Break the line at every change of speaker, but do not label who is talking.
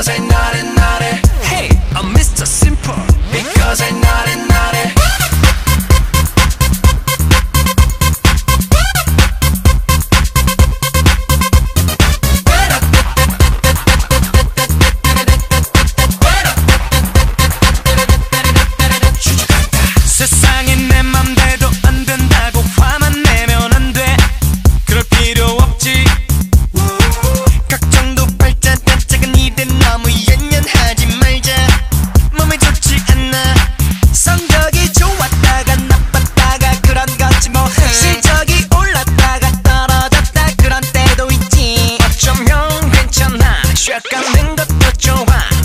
cause they're not in 웃는 것도 좋아